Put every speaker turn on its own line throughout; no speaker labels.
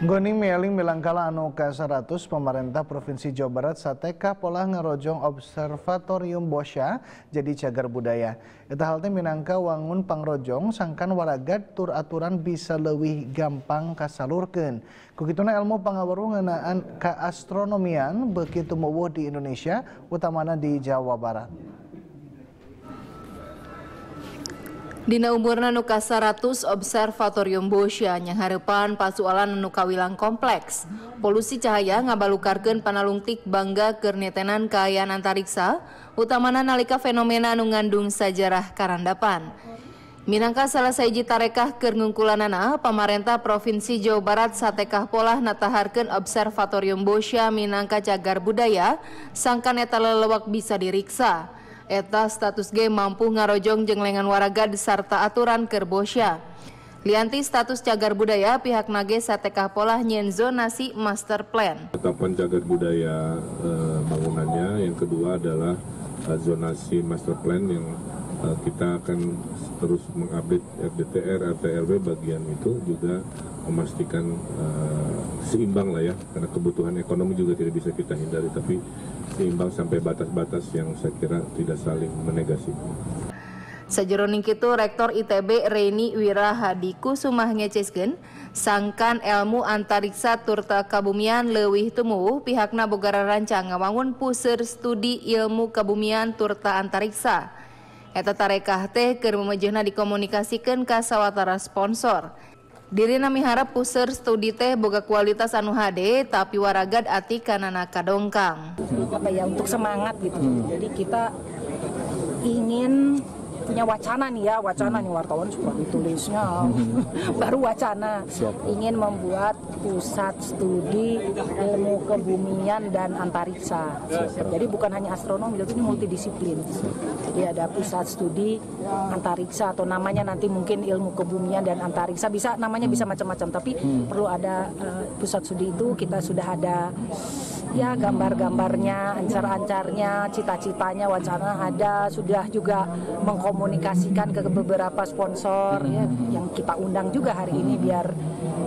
Goni mieling milangkala anu ke-100 pemerintah Provinsi Jawa Barat sateka pola ngerojong observatorium Bosya jadi cagar budaya. Eta halte minangka wangun pangrojong sangkan waragat tur aturan bisa lebih gampang kasalurkeun. Kukituna ilmu pangawaru ngenaan keastronomian begitu mewuh di Indonesia utamana di Jawa Barat.
Dina umurna nuka 100 observatorium Bosya yang harapan pasualan nu kawilang kompleks. Polusi cahaya ngabalukarkeun panalungtik bangga kernetenan kaayaan antariksa, utamana nalika fenomena anu ngandung sajarah karandapan. Minangka salah saiji tarekah keur ngungkulanana, pamarentah Provinsi Jawa Barat satekah pola nataharkeun observatorium Bosya minangka cagar budaya, sangkan eta lelewak bisa diriksa eta status G mampu ngarojong jenglengan waraga serta aturan kerbosya. Lianti status cagar budaya pihak nage satekah pola nyen zonasi master plan.
Tetapan cagar budaya e, bangunannya, yang kedua adalah e, zonasi master plan yang kita akan terus mengupdate RDTR, RTRW bagian itu juga memastikan uh, seimbang lah ya karena kebutuhan ekonomi juga tidak bisa kita hindari tapi seimbang sampai batas-batas yang saya kira tidak saling menegasi.
Sajeroning kitu Rektor ITB Reni Wirahadiku sumah ngeceskeun sangkan ilmu antariksa turta kabumian leuwih tumuwuh pihakna bogara rancang ngawangun puseur studi ilmu kabumian turta antariksa. Eta tarekah teh keur memejehna dikomunikasikeun ka sawatara sponsor. Diri nami harap puseur studi teh boga kualitas anu HD tapi waragad ati kanana kadongkang.
Apa ya untuk semangat gitu. Hmm. Jadi kita ingin punya wacana nih ya wacana hmm. nih wartawan suka ditulisnya hmm. baru wacana Siap. ingin membuat pusat studi ilmu kebumian dan antariksa Siap. jadi bukan hanya astronomi tapi ini multidisiplin jadi ada pusat studi antariksa atau namanya nanti mungkin ilmu kebumian dan antariksa bisa namanya bisa hmm. macam-macam tapi hmm. perlu ada uh, pusat studi itu kita sudah ada ya gambar-gambarnya, ancar-ancarnya, cita-citanya, wacana ada, sudah juga mengkomunikasikan ke beberapa sponsor ya yang kita undang juga hari ini biar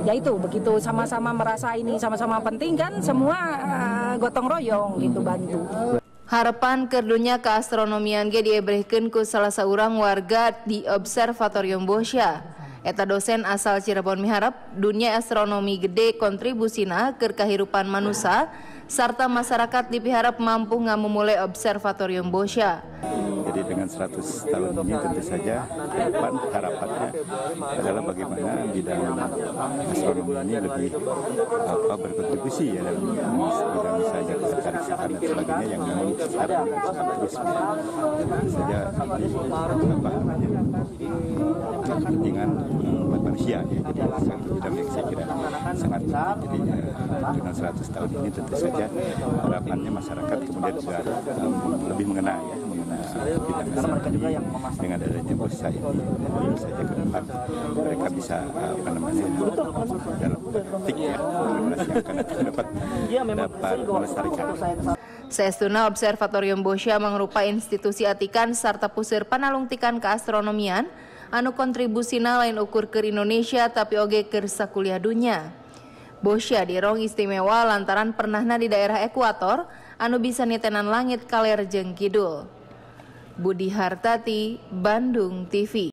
ya itu begitu sama-sama merasa ini sama-sama penting kan semua uh, gotong royong gitu bantu.
Harapan kerdunya keastronomian ge diebrehkeun ku salah seorang warga di Observatorium Bosya. Eta dosen asal Cirebon miharap dunia astronomi gede kontribusina ke kehidupan manusia serta masyarakat diharap mampu mulai observatorium Bosya.
Jadi dengan 100 tahun ini tentu saja depan harapannya adalah bagaimana bidang astronomi ini lebih apa berkontribusi ya dalam bidang misalnya keantariksaan dan sebagainya yang memang sekarang terus saja nanti apa namanya buat manusia ya. Jadi satu bidang yang saya kira sangat penting jadi dengan 100 tahun ini tentu saja. Harapannya masyarakat kemudian juga um, lebih mengenal ya mengenal bidang ini dengan adanya bursa ini tentu saja ke depan. Mereka bisa apa namanya dalam petik ya akan dapat dapat melestarikan.
Seestuna Observatorium Bosya mengrupa institusi atikan serta pusir panalungtikan keastronomian anu kontribusina lain ukur ke Indonesia tapi oge ke sakuliah dunia. Bosya dirong istimewa lantaran pernahna di daerah ekuator anu bisa nitenan langit kaler jeng kidul. Budi Hartati, Bandung TV